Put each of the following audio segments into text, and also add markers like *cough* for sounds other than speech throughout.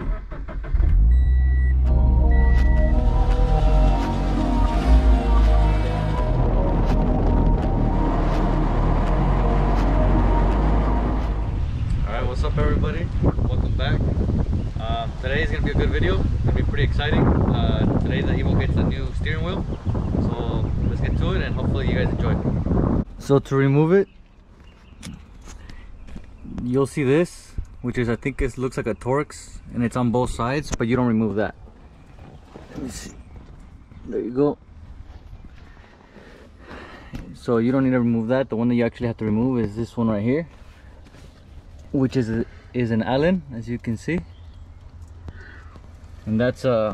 What's up everybody? Welcome back. Um, today is gonna be a good video. It's gonna be pretty exciting. Uh, today the Evo gets a new steering wheel. So let's get to it and hopefully you guys enjoy. So to remove it, you'll see this, which is I think it looks like a Torx and it's on both sides, but you don't remove that. Let me see. There you go. So you don't need to remove that. The one that you actually have to remove is this one right here which is a, is an Allen as you can see and that's a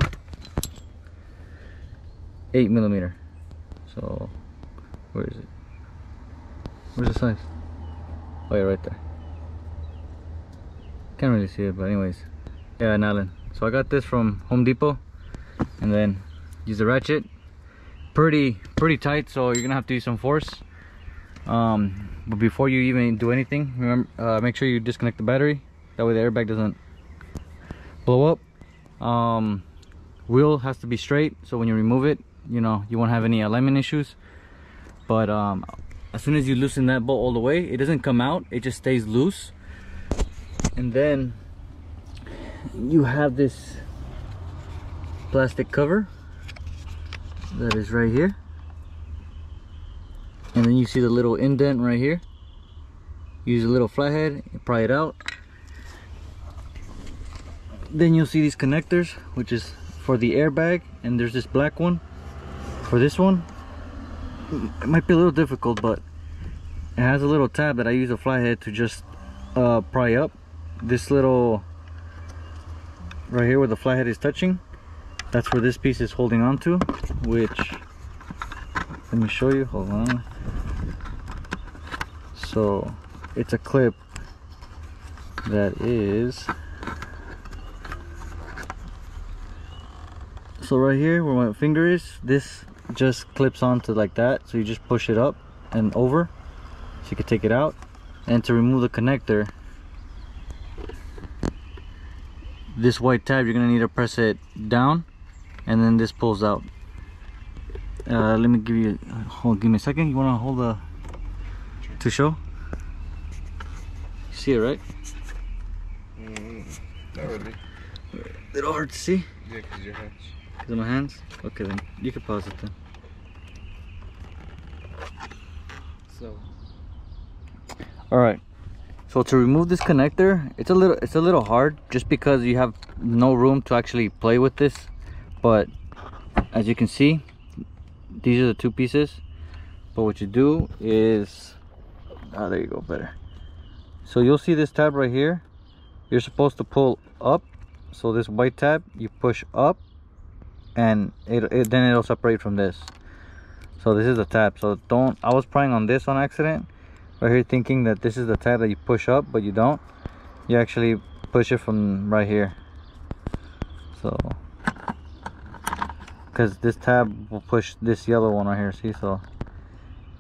8 millimeter so where is it where's the size oh yeah right there can't really see it but anyways. Yeah an Allen so I got this from Home Depot and then use the ratchet. Pretty pretty tight so you're gonna have to use some force. Um, but before you even do anything remember uh, make sure you disconnect the battery. That way the airbag doesn't blow up. Um, wheel has to be straight so when you remove it you know you won't have any alignment issues. But um, as soon as you loosen that bolt all the way it doesn't come out. It just stays loose and then you have this plastic cover that is right here. And then you see the little indent right here. Use a little flathead pry it out. Then you'll see these connectors which is for the airbag and there's this black one for this one. It might be a little difficult but it has a little tab that I use a flathead to just uh, pry up this little right here where the flathead is touching that's where this piece is holding on to which let me show you hold on. So it's a clip that is so right here where my finger is this just clips onto like that so you just push it up and over so you can take it out and to remove the connector this white tab you're gonna need to press it down and then this pulls out. Uh, let me give you hold give me a second. You want to hold the to show? You see it right? Mm, not really. a little hard to see. Yeah, because your hands. because of my hands? Okay then you can pause it then. So. all right so to remove this connector it's a little it's a little hard just because you have no room to actually play with this. But as you can see these are the two pieces. But what you do is ah there you go better. So you'll see this tab right here. You're supposed to pull up. So this white tab you push up and it, it then it'll separate from this. So this is the tab. So don't i was prying on this on accident right here thinking that this is the tab that you push up but you don't you actually push it from right here. So because this tab will push this yellow one right here see? So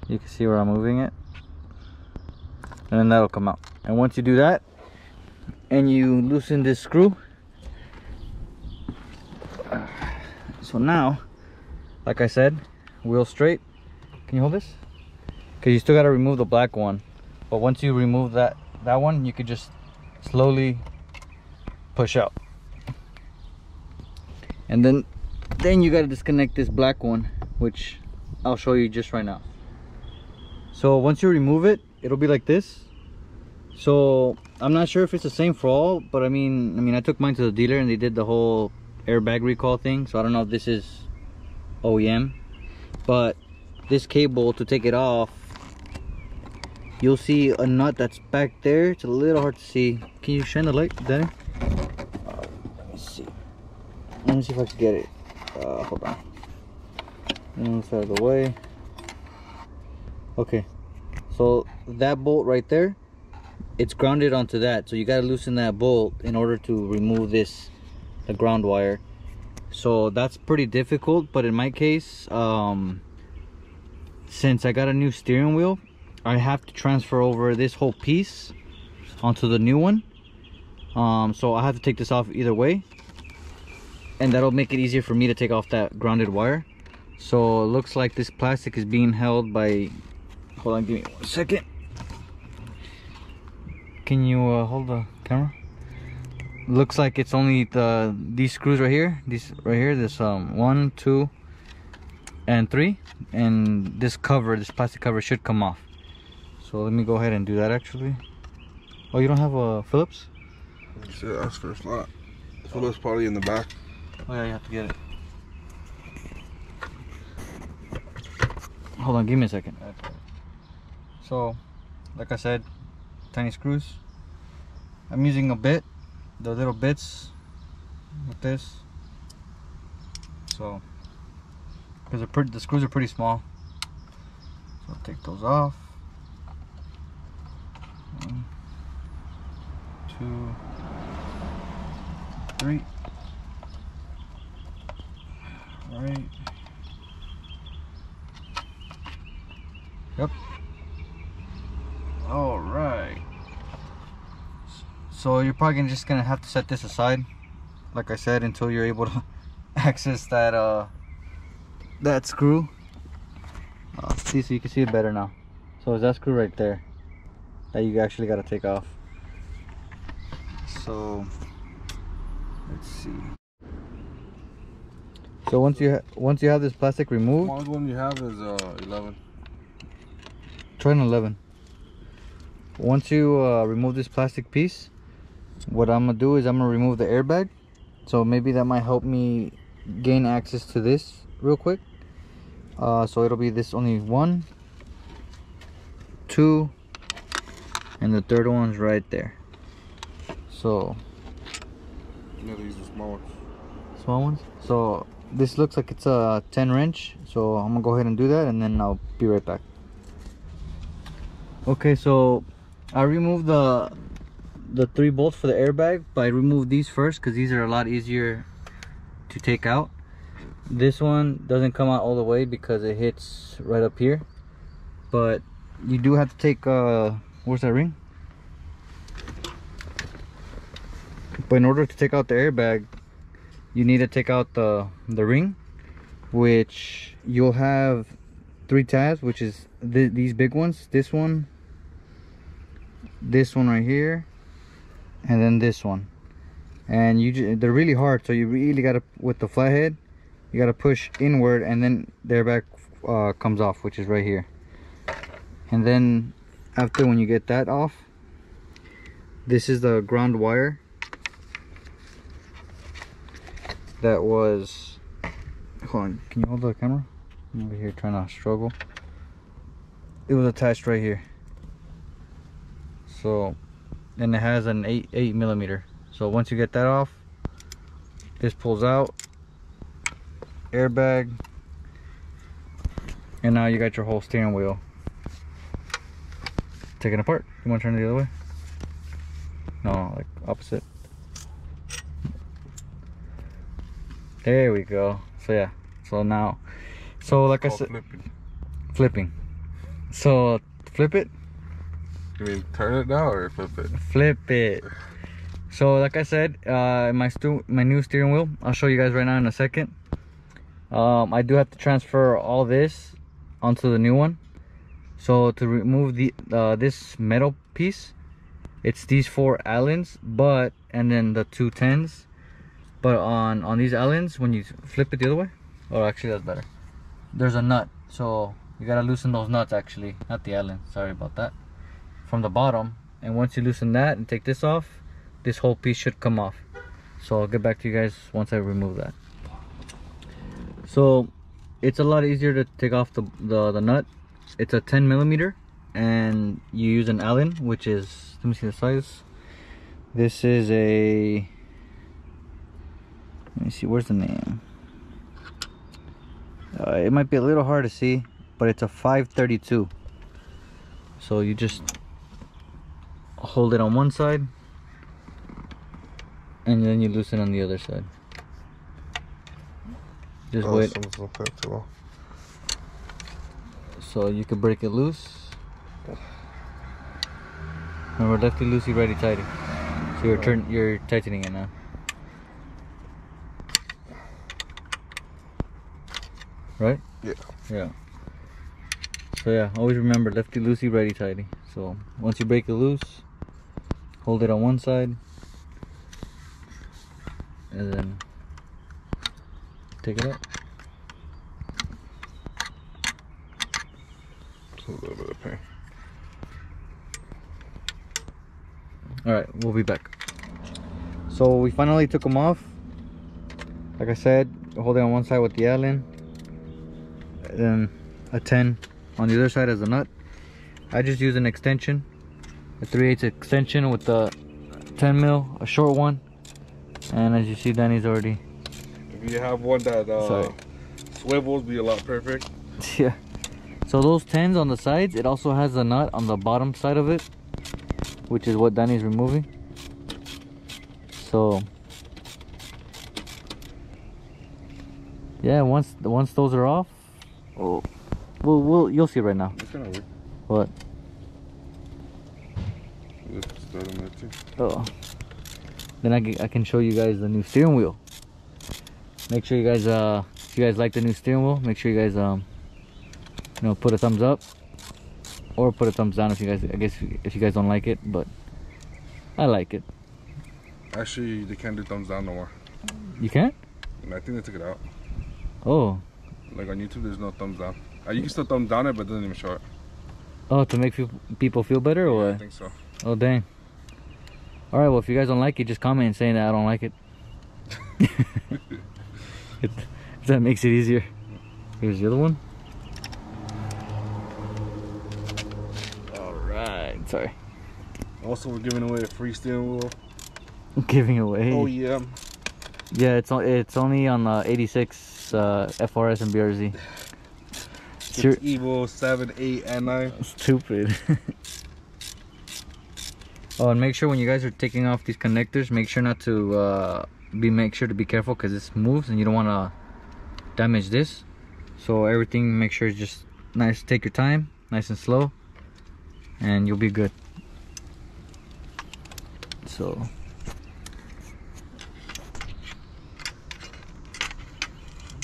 you can see where i'm moving it. And then that'll come out. And once you do that and you loosen this screw so now like i said wheel straight. Can you hold this because you still got to remove the black one. But once you remove that that one you could just slowly push out. And then then you got to disconnect this black one which i'll show you just right now. So once you remove it it'll be like this. So i'm not sure if it's the same for all but i mean i mean i took mine to the dealer and they did the whole airbag recall thing so i don't know if this is oem but this cable to take it off you'll see a nut that's back there. It's a little hard to see. Can you shine the light Danny? Uh, let me see. Let me see if i can get it. Uh, hold on. Move out of the way. Okay. So that bolt right there it's grounded onto that. So you got to loosen that bolt in order to remove this the ground wire. So that's pretty difficult but in my case um since i got a new steering wheel i have to transfer over this whole piece onto the new one. Um so i have to take this off either way. And that'll make it easier for me to take off that grounded wire. So it looks like this plastic is being held by hold on give me one second. Can you uh, hold the camera? Looks like it's only the these screws right here these right here this um one two and three. And this cover this plastic cover should come off so let me go ahead and do that actually. Oh you don't have a phillips? You that's for a slot. Phillips probably in the back. oh yeah you have to get it. Hold on give me a second. So like i said tiny screws. I'm using a bit the little bits with this. So because the screws are pretty small. So I'll take those off one two three. Right. Yep. All right. So you're probably just gonna have to set this aside like I said until you're able to *laughs* access that uh that screw. Uh, see so you can see it better now. So it's that screw right there that you actually got to take off so let's see. So once you ha once you have this plastic removed? Smallest one you have is uh 11. try an 11 once you uh, remove this plastic piece what I'm gonna do is I'm gonna remove the airbag. So maybe that might help me gain access to this real quick. Uh, so it'll be this only one two and the third one's right there so Yeah, these are small ones. small ones? So this looks like it's a 10 wrench. So i'm gonna go ahead and do that and then i'll be right back. Okay so i removed the the three bolts for the airbag but i removed these first because these are a lot easier to take out. This one doesn't come out all the way because it hits right up here but you do have to take uh where's that ring but in order to take out the airbag you need to take out the the ring which you'll have three tabs which is th these big ones this one this one right here and then this one. And you they're really hard so you really got to with the flathead you got to push inward and then the airbag uh, comes off which is right here. And then after when you get that off this is the ground wire that was hold on can you hold the camera? I'm over here trying to struggle. It was attached right here. So and it has an 8 8 millimeter. So once you get that off this pulls out airbag and now you got your whole steering wheel. Taken apart. You want to turn it the other way? No like opposite there we go. So yeah. So now so like i said flipping. flipping. So flip it. You mean turn it now or flip it? flip it. So like i said uh my stu my new steering wheel i'll show you guys right now in a second. Um i do have to transfer all this onto the new one. So to remove the uh this metal piece it's these four allens but and then the two tens but on on these allens when you flip it the other way oh actually that's better. There's a nut so you gotta loosen those nuts actually. Not the allen sorry about that. From the bottom and once you loosen that and take this off this whole piece should come off. So I'll get back to you guys once I remove that. So it's a lot easier to take off the, the, the nut. It's a 10 millimeter and you use an Allen which is let me see the size. This is a me see where's the name? Uh, it might be a little hard to see but it's a 532 so you just hold it on one side and then you loosen on the other side. Just Oh, wait. someone's not that too well. so you can break it loose. Remember lefty loosey righty tighty So you're turn you're tightening it now. Right? Yeah. Yeah. So yeah, always remember lefty loosey, righty tighty. So once you break it loose, hold it on one side, and then take it out. Just a little bit of pain. All right, we'll be back. So we finally took them off. Like I said, holding on one side with the Allen, then a 10 on the other side as a nut. I just use an extension, a 3 8 extension with the 10 mil, a short one. And as you see, Danny's already, If you have one that uh, Sorry. swivels, be a lot perfect. *laughs* yeah. So those 10s on the sides, it also has a nut on the bottom side of it, which is what Danny's removing. So yeah, once once those are off, oh, we'll, we'll you'll see right now. It's of weird. What? Just start on that too. Oh, then I, ca- I can show you guys the new steering wheel. Make sure you guys uh if you guys like the new steering wheel, make sure you guys um you know put a thumbs up or put a thumbs down if you guys I guess if you guys don't like it, but I like it. Actually, they can't do thumbs down no more. You can? And I think they took it out. Oh, Like on YouTube, there's no thumbs down. Uh, you can still thumb down it, but it doesn't even show it. oh to make people feel better or Yeah, I think so. Oh dang. All right, well if you guys don't like it, just comment saying that I don't like it. *laughs* if that makes it easier. Here's the other one. All right, sorry. Also, we're giving away a free steering wheel. *laughs* Giving away. Oh yeah. Yeah, it's it's only on the 86 uh, FRS and BRZ. Sure. It's Evo 7, 8, and 9. Stupid. *laughs* oh, and make sure when you guys are taking off these connectors, make sure not to uh, be make sure to be careful because this moves and you don't want to damage this. So everything, make sure it's just nice. Take your time, nice and slow, and you'll be good. So.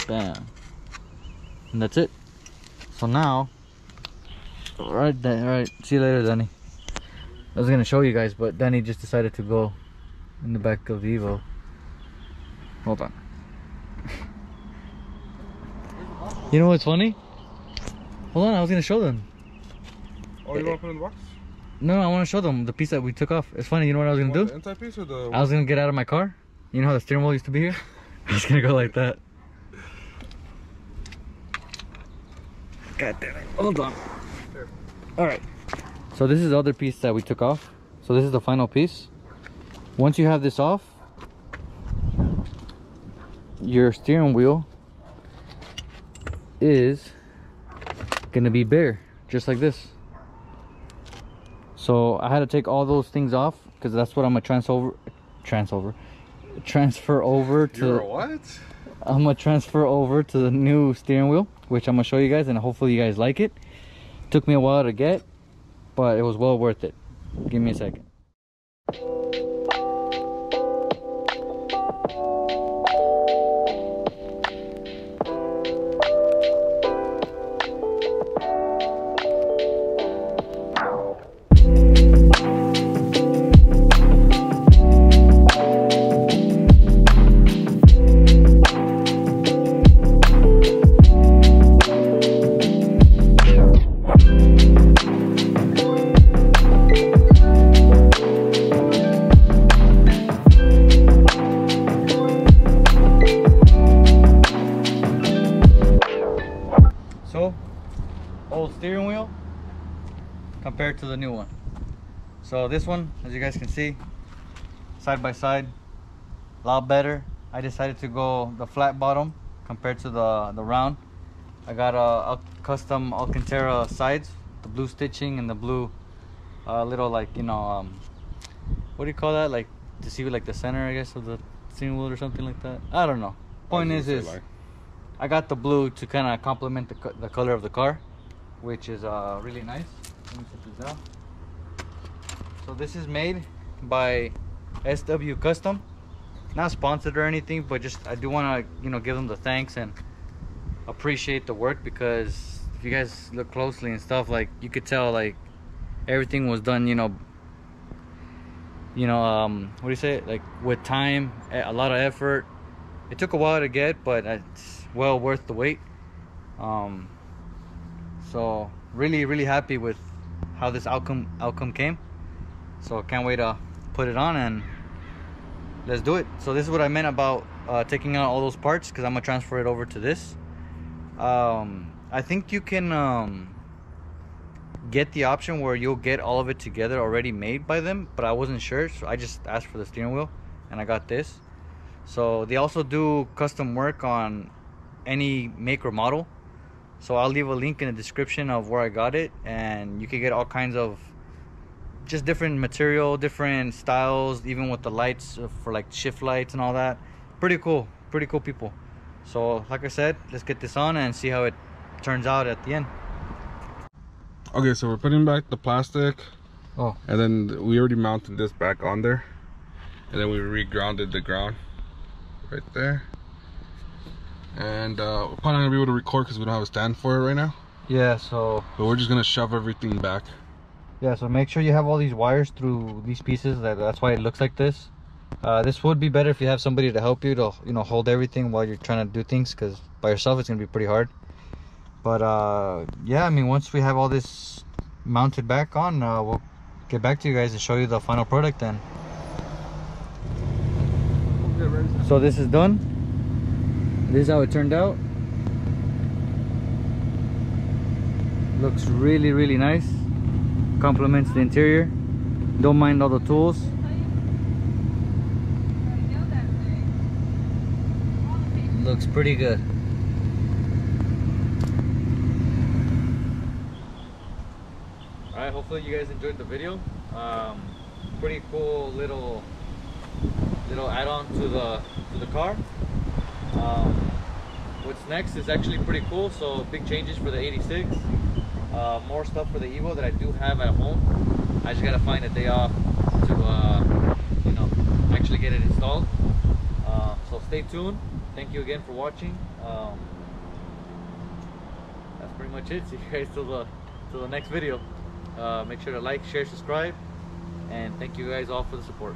Bam. And that's it. So now, Alright, then, Alright, see you later, Danny. I was gonna show you guys, but Danny just decided to go in the back of the Evo. Hold on. *laughs* You know what's funny? Hold on, I was gonna show them. Oh, you want to put in the box? No, I want to show them the piece that we took off. It's funny. You know what I was gonna do? The inside piece or the. I was gonna get out of my car. You know how the steering wheel used to be here? *laughs* I was gonna go like that. God damn it. Hold on. Alright. So this is the other piece that we took off. So this is the final piece. Once you have this off, your steering wheel is gonna be bare, just like this. So I had to take all those things off because that's what I'm gonna transfer, transfer, transfer over to. You're a what? I'm gonna transfer over to the new steering wheel, which I'm gonna show you guys, and hopefully you guys like it. Took me a while to get, but it was well worth it. Give me a second. So this one, as you guys can see, side by side, a lot better. I decided to go the flat bottom compared to the, the round. I got a, a custom Alcantara sides, the blue stitching and the blue uh, little like, you know, um, what do you call that? Like to see like the center, I guess, of the steering wheel or something like that. I don't know. Point is, is I got the blue to kind of complement the, co- the color of the car, which is uh, really nice. Let me set this. So this is made by SW Custom. Not sponsored or anything, but just I do want to, you know, give them the thanks and appreciate the work because if you guys look closely and stuff, like you could tell, like everything was done, you know, you know, um, what do you say? Like with time, a lot of effort. It took a while to get, but it's well worth the wait. Um, so really, really happy with how this outcome outcome came. So I can't wait to put it on and let's do it. So this is what I meant about uh, taking out all those parts because I'm gonna transfer it over to this. Um, I think you can um, get the option where you'll get all of it together already made by them, but I wasn't sure, so I just asked for the steering wheel and I got this. So they also do custom work on any make or model. So I'll leave a link in the description of where I got it and you can get all kinds of just different material, different styles, even with the lights for like shift lights and all that. Pretty cool, pretty cool people. So like I said, let's get this on and see how it turns out at the end. Okay, so we're putting back the plastic. Oh. And then we already mounted this back on there. And then we re-grounded the ground right there. And uh, we're probably not gonna be able to record because we don't have a stand for it right now. Yeah, so. But we're just gonna shove everything back. Yeah, so make sure you have all these wires through these pieces. That, that's why it looks like this. Uh, this would be better if you have somebody to help you to, you know, hold everything while you're trying to do things because by yourself it's gonna be pretty hard. But uh, yeah, I mean, once we have all this mounted back on, uh, we'll get back to you guys and show you the final product then. So this is done. This is how it turned out. Looks really, really nice. Complements the interior. Don't mind all the tools. Looks pretty good. Alright, hopefully you guys enjoyed the video. Um, pretty cool little little add-on to the to the car. Um, what's next is actually pretty cool. So big changes for the 86. Uh, more stuff for the Evo that I do have at home. I just gotta find a day off to uh, you know actually get it installed. Uh, so stay tuned. Thank you again for watching. Um, that's pretty much it. *laughs* See you guys till the till the next video. Uh, make sure to like, share, subscribe, and thank you guys all for the support.